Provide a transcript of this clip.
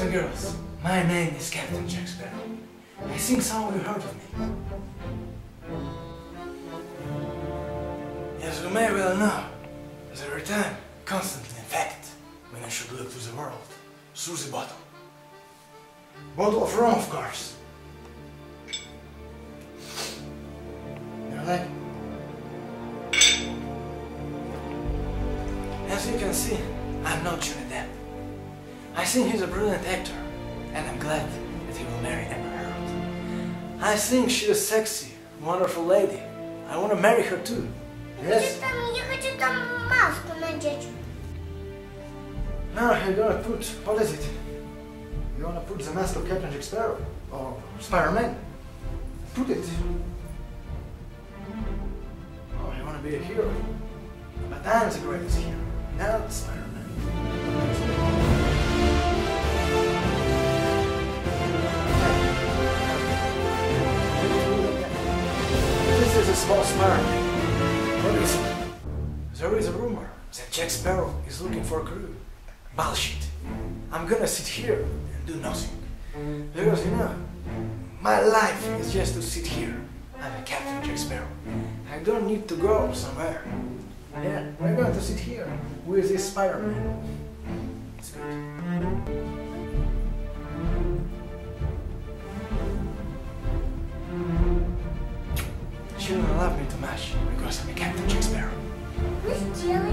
and girls, my name is Captain Jack Sparrow. I think some of you heard of me. As you may well know, the return constantly infect when I should look to the world through the bottle. Bottle of rum, of course. You like? As you can see, I'm not Johnny Depp. I think he's a brilliant actor, and I'm glad that he will marry Amber Heard. I think she's a sexy, wonderful lady. I want to marry her too. Yes? Now you're gonna put, what is it? You wanna put the mask of Captain Jack Sparrow? Or Spider-Man? Put it. Oh, you wanna be a hero. But I'm the greatest hero, not Spider-Man. Is a small Spider-Man. What is it? There is a rumor that Jack Sparrow is looking for a crew. Bullshit. I'm gonna sit here and do nothing. Because, you know, my life is just to sit here. I'm a Captain Jack Sparrow. I don't need to go somewhere. Yeah, we're going to sit here with this Spider-Man. It's good. shouldn't allow me to mash because I'm a Captain Jack Sparrow. Who's Jerry?